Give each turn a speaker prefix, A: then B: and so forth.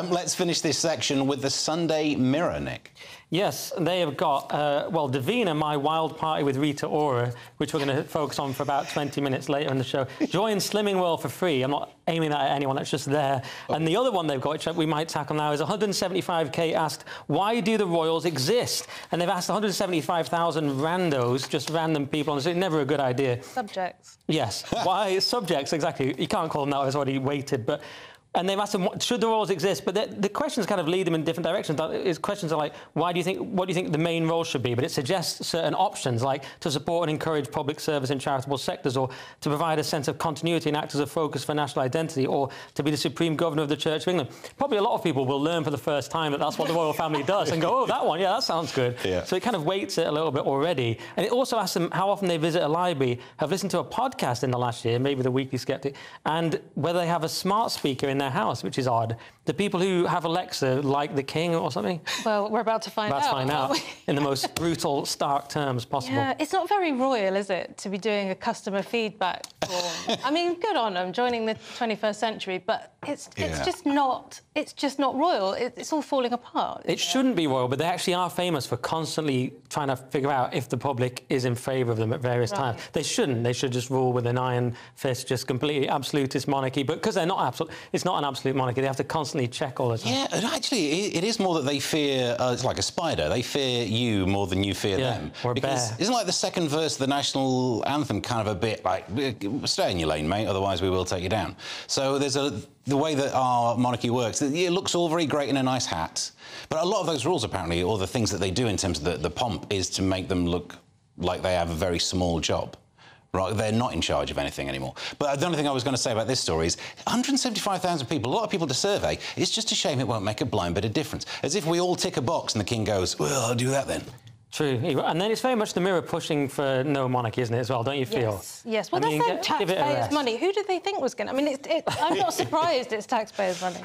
A: Um, let's finish this section with the Sunday Mirror, Nick.
B: Yes, they have got, uh, well, Davina, My Wild Party with Rita Ora, which we're going to focus on for about 20 minutes later in the show. Join Slimming World for free. I'm not aiming that at anyone, that's just there. Okay. And the other one they've got, which we might tackle now, is 175k asked, why do the Royals exist? And they've asked 175,000 randos, just random people, and it's never a good idea.
C: Subjects.
B: Yes. why? Subjects, exactly. You can't call them that, it's already weighted, but and they've asked them, should the roles exist? But the, the, questions kind of lead them in different directions. Is questions are like, why do you think, what do you think the main role should be? But it suggests certain options, like to support and encourage public service in charitable sectors, or to provide a sense of continuity and act as a focus for national identity, or to be the supreme governor of the Church of England. Probably a lot of people will learn for the first time that that's what the royal family does, and go, oh, that one, yeah, that sounds good. Yeah. So it kind of weights it a little bit already. And it also asks them how often they visit a library, have listened to a podcast in the last year, maybe the Weekly Skeptic, and whether they have a smart speaker in their house, which is odd. The people who have Alexa like the king or something?
C: Well, we're about to find
B: about
C: out.
B: to find out in the most brutal, stark terms possible.
C: Yeah, it's not very royal, is it, to be doing a customer feedback form? I mean, good on them joining the 21st century, but it's it's yeah. just not it's just not royal. it's all falling apart.
B: It, it shouldn't be royal, but they actually are famous for constantly trying to figure out if the public is in favour of them at various right. times. They shouldn't. They should just rule with an iron fist, just completely absolutist monarchy. But because they're not absolute, it's not an absolute monarchy. They have to constantly check all the time.
A: Yeah, actually, it is more that they fear. Uh, it's like a spider. They fear you more than you fear
B: yeah,
A: them.
B: Or a because
A: bear. Isn't like the second verse of the national anthem kind of a bit like, stay in your lane, mate, otherwise we will take you down. So there's a the way that our monarchy works. It looks all very great in a nice hat, but a lot of those rules apparently, or the things that they do in terms of the, the pomp, is to make them look like they have a very small job. Right, they're not in charge of anything anymore. But the only thing I was going to say about this story is 175,000 people, a lot of people to survey. It's just a shame it won't make a blind bit of difference. As if we all tick a box and the king goes, well, I'll do that then.
B: True, and then it's very much the mirror pushing for no monarchy, isn't it, as well? Don't you feel?
C: Yes. Yes. Well, I mean, that's taxpayers' money. Who did they think was going? to... I mean, it, it, I'm not surprised it's taxpayers' money.